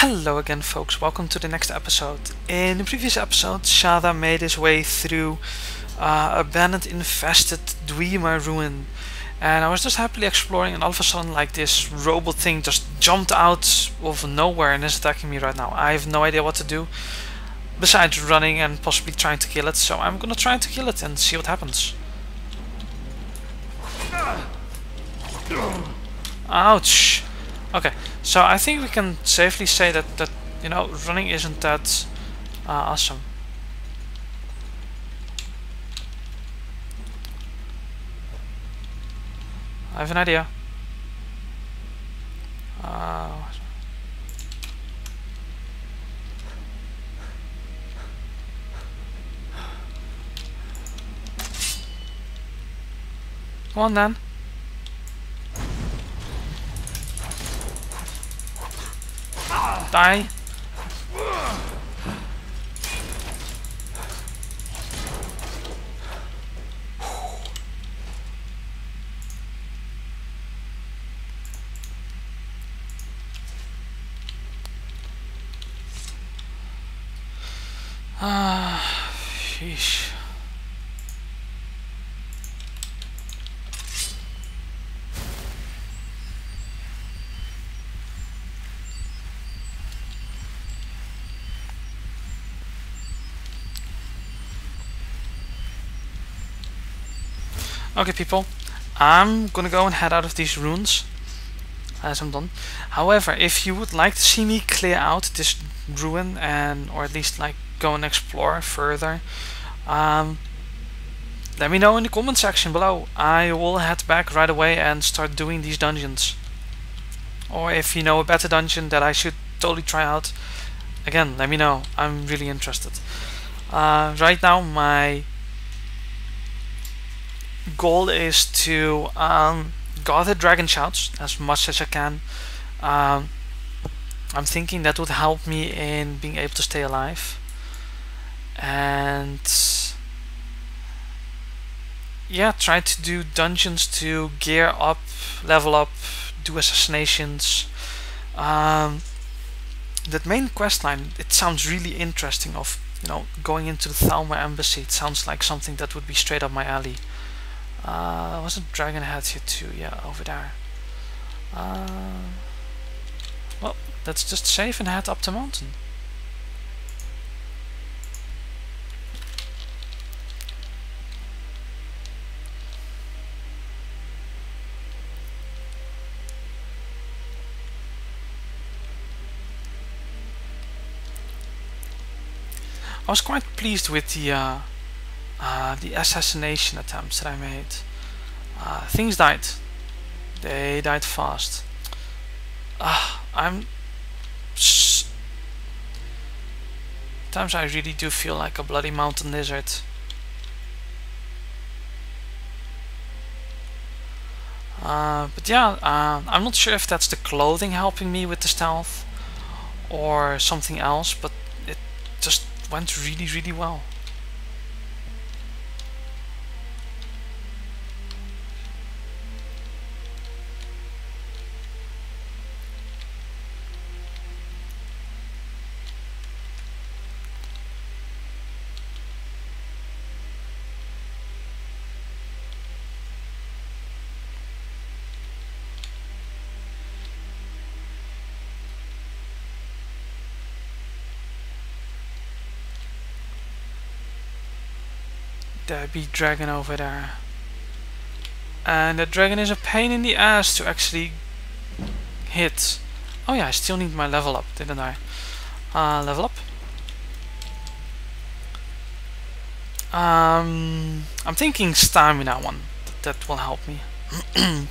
Hello again folks, welcome to the next episode. In the previous episode, Shatha made his way through uh, abandoned infested Dwemer ruin and I was just happily exploring and all of a sudden like this robot thing just jumped out of nowhere and is attacking me right now. I have no idea what to do besides running and possibly trying to kill it so I'm gonna try to kill it and see what happens. Ouch! Okay, so I think we can safely say that, that you know, running isn't that uh, awesome. I have an idea. Uh, Come on then. は。Okay people, I'm gonna go and head out of these ruins as I'm done. However, if you would like to see me clear out this ruin and or at least like go and explore further, um, let me know in the comment section below. I will head back right away and start doing these dungeons. Or if you know a better dungeon that I should totally try out, again, let me know. I'm really interested. Uh, right now, my goal is to um, gather dragon shouts as much as I can. Um, I'm thinking that would help me in being able to stay alive. And yeah, try to do dungeons to gear up, level up, do assassinations. Um, that main quest line, it sounds really interesting of, you know, going into the Thalmor embassy. It sounds like something that would be straight up my alley. Uh, wasn't dragon head here too? Yeah, over there. Uh, well, let's just save and head up the mountain. I was quite pleased with the uh, uh, the assassination attempts that I made. Uh, things died. They died fast. Uh, I'm... Times I really do feel like a bloody mountain lizard. Uh, but yeah, uh, I'm not sure if that's the clothing helping me with the stealth or something else, but it just went really, really well. The big dragon over there. And that dragon is a pain in the ass to actually hit. Oh yeah, I still need my level up, didn't I? Uh, level up. Um, I'm thinking stamina one. That will help me.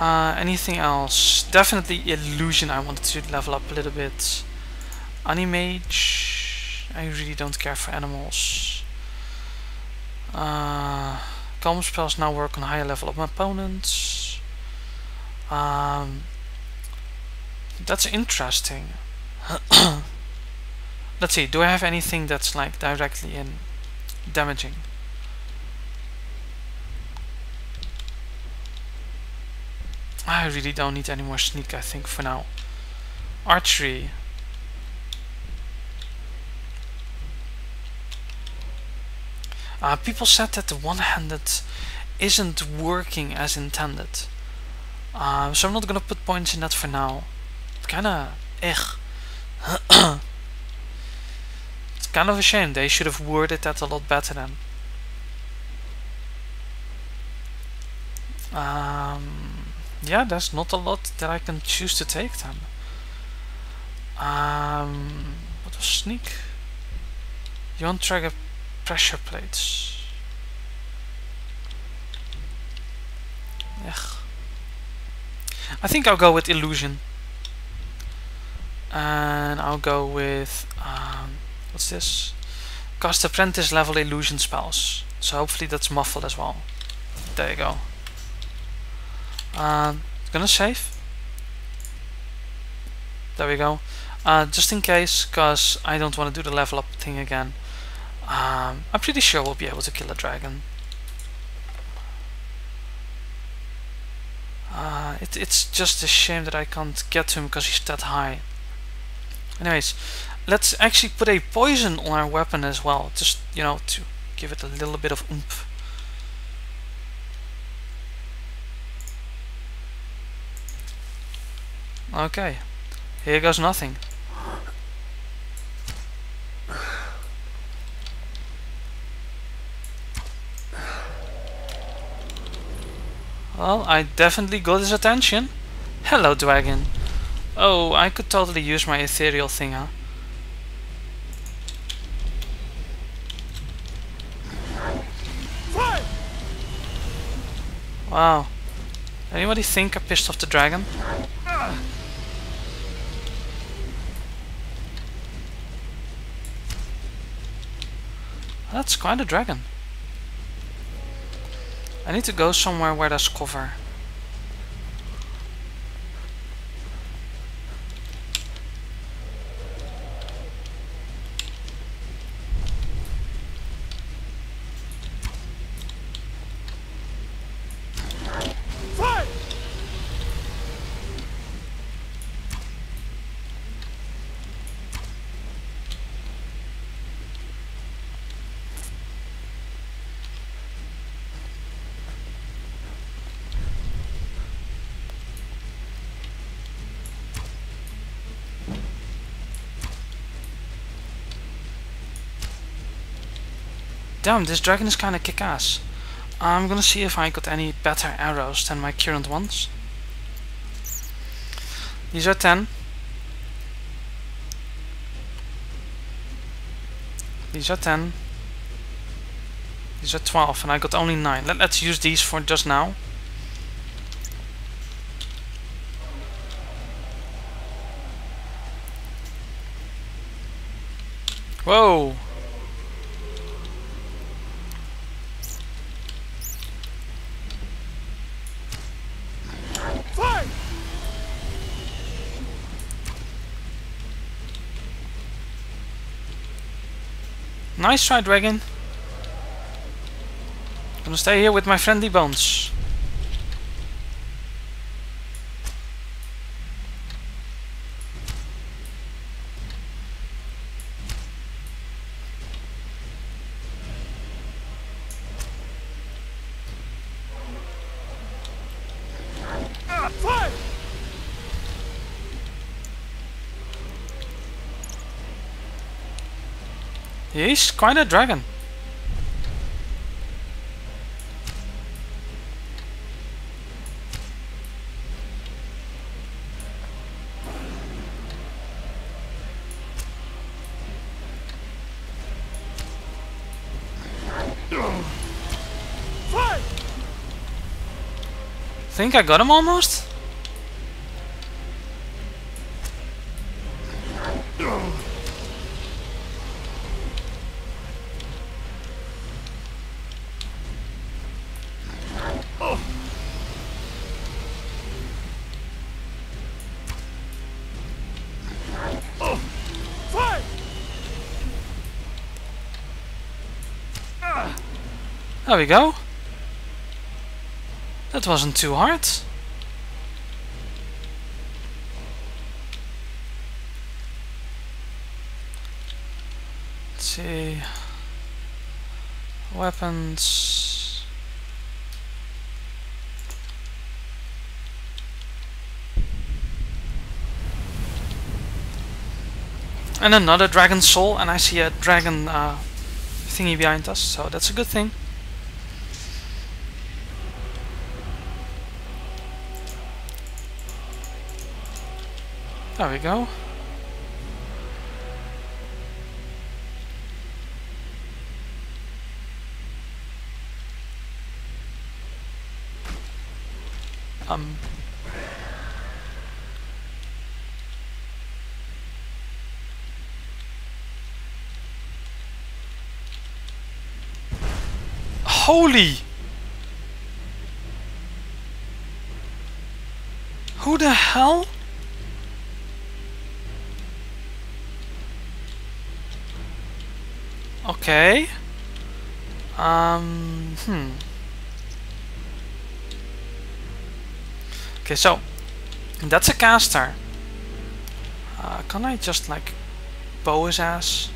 uh, anything else? Definitely illusion. I wanted to level up a little bit. Animage. I really don't care for animals. Uh, calm spells now work on higher level of opponents. Um, that's interesting. Let's see, do I have anything that's like directly in damaging? I really don't need any more sneak I think for now. Archery. Uh, people said that the one-handed isn't working as intended. Uh, so I'm not gonna put points in that for now. Kinda ech. it's kind of a shame. They should have worded that a lot better then. Um, yeah, there's not a lot that I can choose to take then. Um, what was sneak? You want to trigger pressure plates. Ugh. I think I'll go with illusion. And I'll go with um, what's this? Cast apprentice level illusion spells. So hopefully that's muffled as well. There you go. Uh, gonna save. There we go. Uh, just in case, because I don't want to do the level up thing again. Um, I'm pretty sure we'll be able to kill a dragon. Uh, it, it's just a shame that I can't get to him because he's that high. Anyways, let's actually put a poison on our weapon as well, just, you know, to give it a little bit of oomph. Okay, here goes nothing. Well, I definitely got his attention. Hello, dragon. Oh, I could totally use my ethereal thing, huh? Wow. Anybody think I pissed off the dragon? That's quite a dragon. I need to go somewhere where there's cover. Damn, this dragon is kinda kick-ass. I'm gonna see if I got any better arrows than my current ones. These are 10. These are 10. These are 12 and I got only 9. Let, let's use these for just now. Whoa! Nice try, dragon. Gonna stay here with my friendly bones. He's quite a dragon. Think I got him almost? There we go. That wasn't too hard. Let's see. Weapons. And another dragon soul, and I see a dragon uh, thingy behind us, so that's a good thing. There we go. Um. Holy! Who the hell? Okay. Um, hmm. Okay, so that's a caster. Uh, can I just like bow his ass?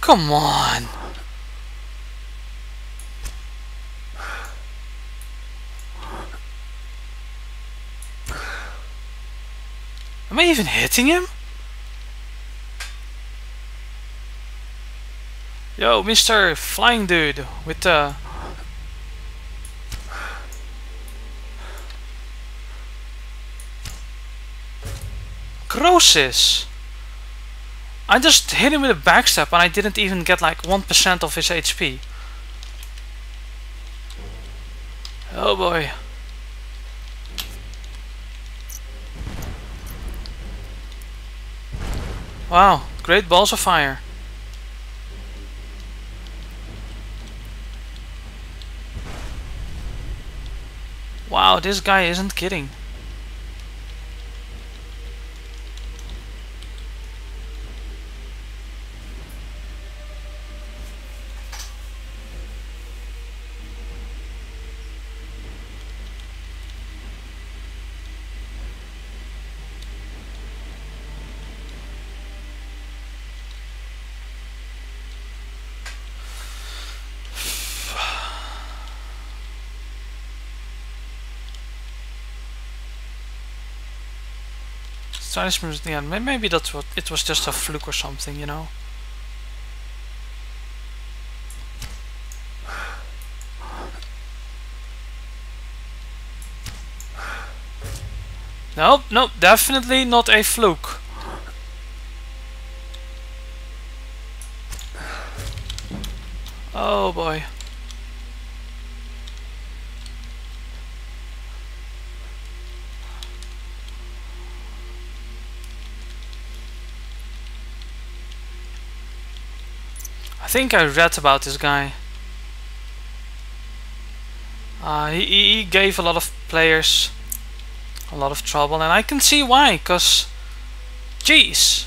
Come on. Am I even hitting him? Yo, Mr. Flying Dude with the... Krosis! I just hit him with a backstab and I didn't even get like 1% of his HP. Oh boy. Wow, great balls of fire. Wow, this guy isn't kidding. The end. Maybe that's what it was just a fluke or something, you know. Nope, nope, definitely not a fluke. Oh boy. Think I read about this guy. Uh, he, he gave a lot of players a lot of trouble and I can see why, cause jeez.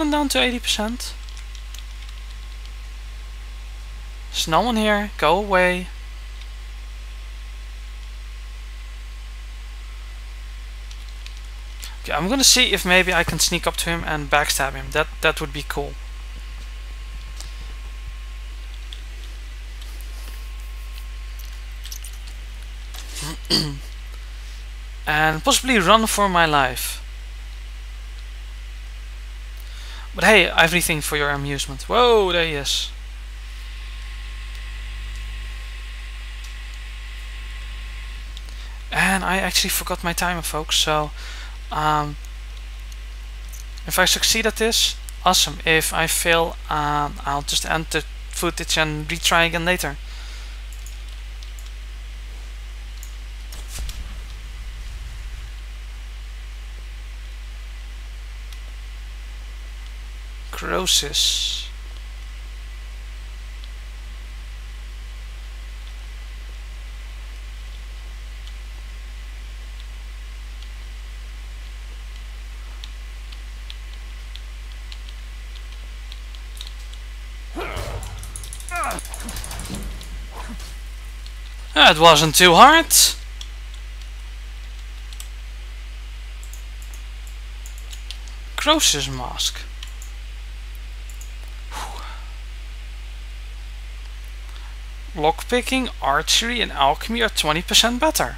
Got down to 80%. There's no one here. Go away. Okay, I'm gonna see if maybe I can sneak up to him and backstab him. That that would be cool. and possibly run for my life. But hey, everything for your amusement. Whoa, there he is. And I actually forgot my timer, folks, so... Um, If I succeed at this, awesome. If I fail, um, I'll just end the footage and retry again later. Krosis. That wasn't too hard. Krosis mask. Lockpicking, archery and alchemy are 20% better.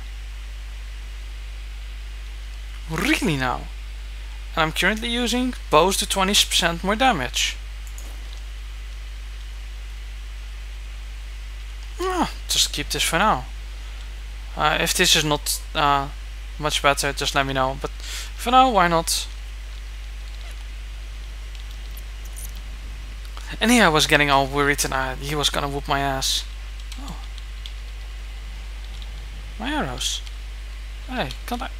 Really now? And I'm currently using bows to 20% more damage. Ah, just keep this for now. Uh, if this is not uh, much better, just let me know. But for now, why not? And here I was getting all worried and uh, he was gonna whoop my ass. Oh. My arrows. Hey, come back.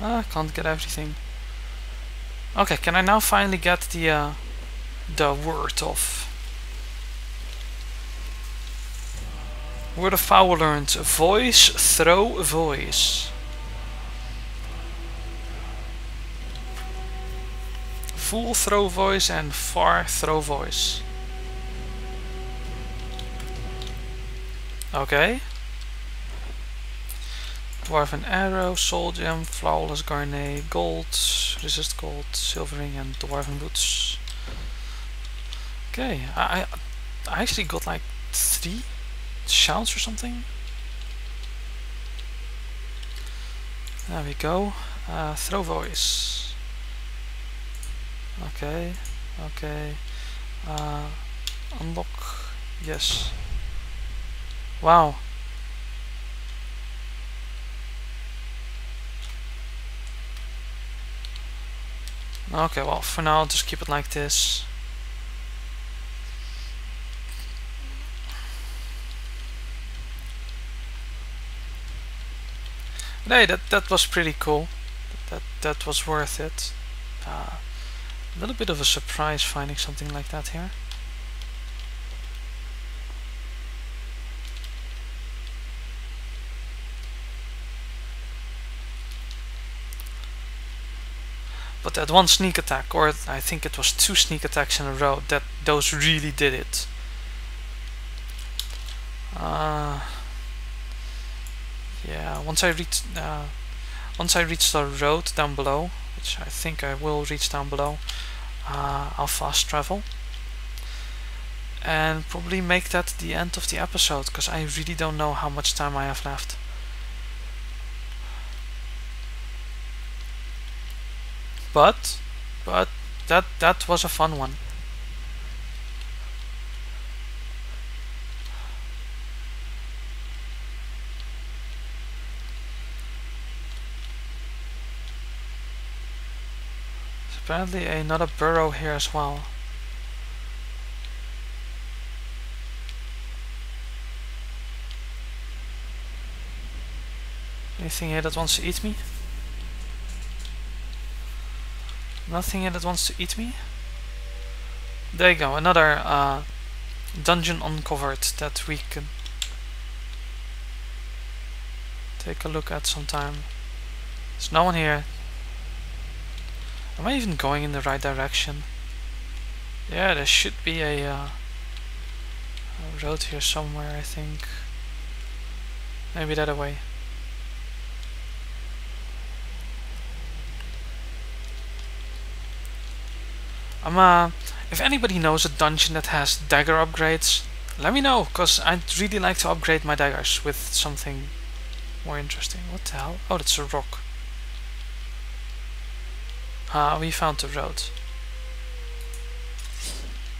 Ah, can't get everything. Okay, can I now finally get the uh, the word of word of power learned voice throw voice full throw voice and far throw voice okay Dwarven Arrow, Soul Gem, Flawless Garnet, Gold, Resist Gold, Silvering and Dwarven Boots. Okay, I, I actually got like three shouts or something. There we go. Uh, throw voice. Okay, okay. Uh, unlock. Yes. Wow. Okay, well, for now, I'll just keep it like this. But hey, that, that was pretty cool. That, that was worth it. Uh, a little bit of a surprise finding something like that here. But that one sneak attack, or I think it was two sneak attacks in a row, that those really did it. Uh, yeah, once I reach uh, once I reach the road down below, which I think I will reach down below, uh, I'll fast travel and probably make that the end of the episode because I really don't know how much time I have left. but but that that was a fun one apparently another burrow here as well anything here that wants to eat me Nothing here that wants to eat me? There you go, another uh, dungeon uncovered that we can take a look at sometime. There's no one here. Am I even going in the right direction? Yeah, there should be a, uh, a road here somewhere, I think. Maybe that away. I'm uh, if anybody knows a dungeon that has dagger upgrades, let me know, because I'd really like to upgrade my daggers with something more interesting. What the hell? Oh, that's a rock. Ah, we found the road.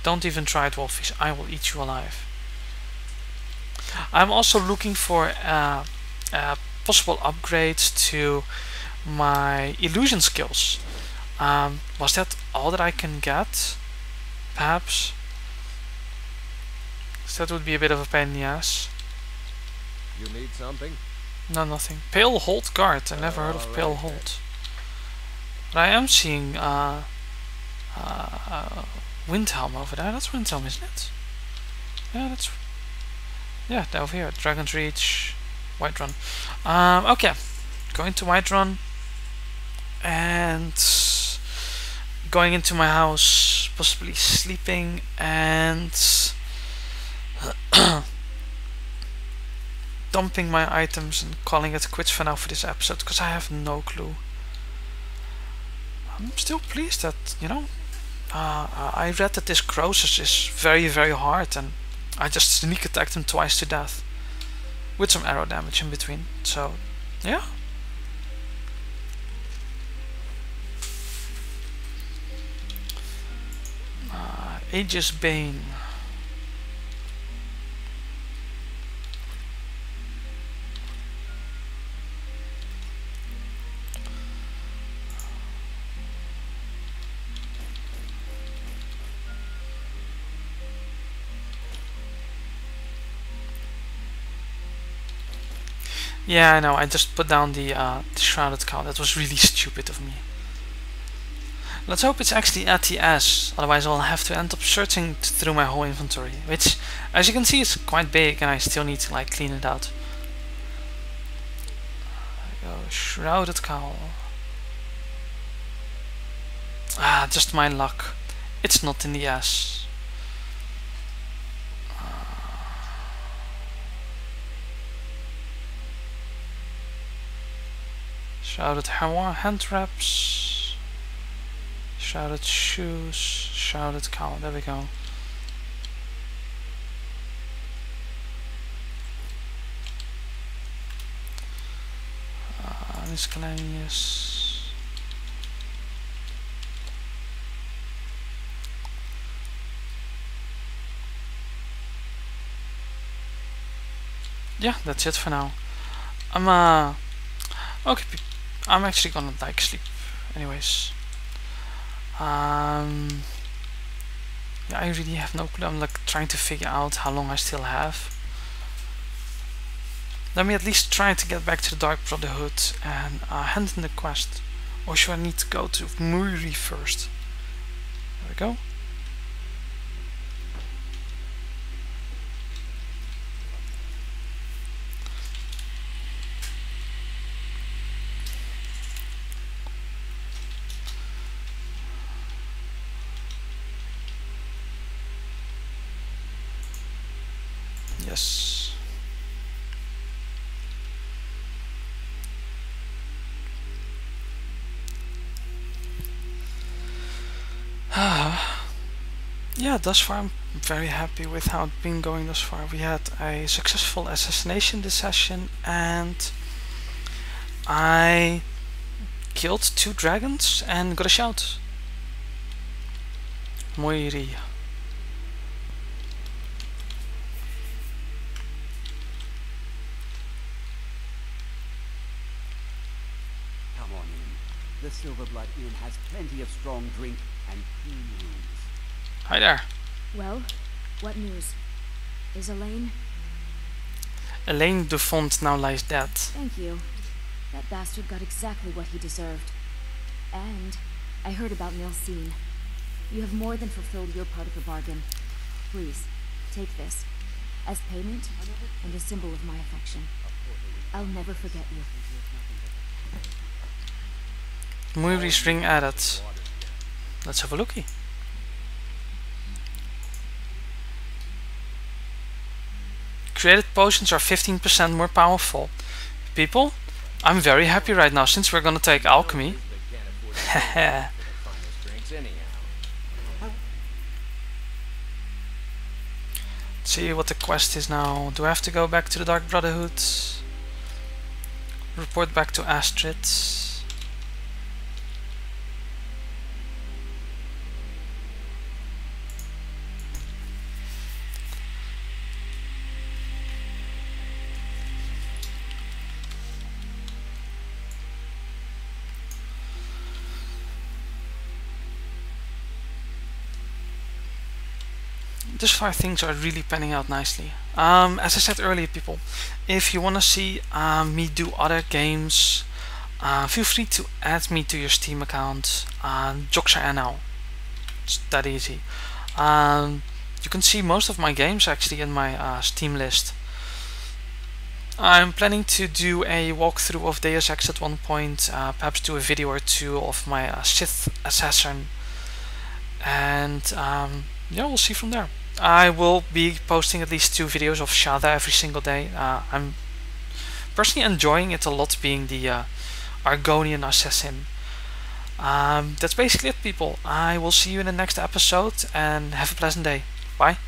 Don't even try it, Wolfies. I will eat you alive. I'm also looking for uh, uh, possible upgrades to my illusion skills. Um, was that all that I can get? Perhaps? So that would be a bit of a pain in the ass. You need something? No, nothing. Pale Hold Guard. I never heard of Pale Alright. Hold. But I am seeing uh, uh, uh, Windhelm over there. That's Windhelm, isn't it? Yeah, that's... Yeah, they're over here. Dragon's Reach, Whiterun. Um, okay. Going to Whiterun. And... Going into my house. Possibly sleeping. And... dumping my items and calling it quits for now for this episode because I have no clue. I'm still pleased that, you know, uh, I read that this Krosis is very, very hard and I just sneak attacked him twice to death with some arrow damage in between. So, yeah. Uh, Aegis Bane. Yeah, I know. I just put down the, uh, the shrouded cow. That was really stupid of me. Let's hope it's actually at the S, otherwise I'll have to end up searching through my whole inventory, which, as you can see, is quite big, and I still need to like clean it out. Shrouded cowl. Ah, just my luck. It's not in the S. Shrouded ha- hand wraps. Shrouded shoes. Shrouded cowl. There we go. Uh, miscellaneous. Yeah, that's it for now. I'm uh okay. I'm actually gonna like sleep, anyways. Um, yeah, I really have no clue. I'm like trying to figure out how long I still have. Let me at least try to get back to the Dark Brotherhood and uh, hand in the quest. Or should I need to go to Muiri first? There we go. Yes. yeah, thus far I'm very happy with how it's been going thus far. We had a successful assassination this session and I killed two dragons and got a shout. Muiri. Come on in. The Silverblood Inn has plenty of strong drink and clean rooms. Hi there. Well, what news? Is Alain? Elaine de Font now lies dead. Thank you. That bastard got exactly what he deserved. And I heard about Nilsine. You have more than fulfilled your part of the bargain. Please, take this. As payment and a symbol of my affection. I'll never forget you. Muiri's ring added. Let's have a looky. Created potions are 15% more powerful. People, I'm very happy right now since we're gonna take alchemy. Anyhow. see what the quest is now. Do I have to go back to the Dark Brotherhood? Report back to Astrid. This far things are really panning out nicely. Um, as I said earlier, people, if you want to see um, me do other games, uh, feel free to add me to your Steam account, uh, JoxerNL. It's that easy. Um, you can see most of my games actually in my uh, Steam list. I'm planning to do a walkthrough of Deus Ex at one point, uh, perhaps do a video or two of my uh, Sith Assassin, and um, yeah, we'll see from there. I will be posting at least two videos of Shatha every single day. Uh, I'm personally enjoying it a lot being the uh, Argonian assassin. Um, that's basically it, people. I will see you in the next episode and have a pleasant day. Bye.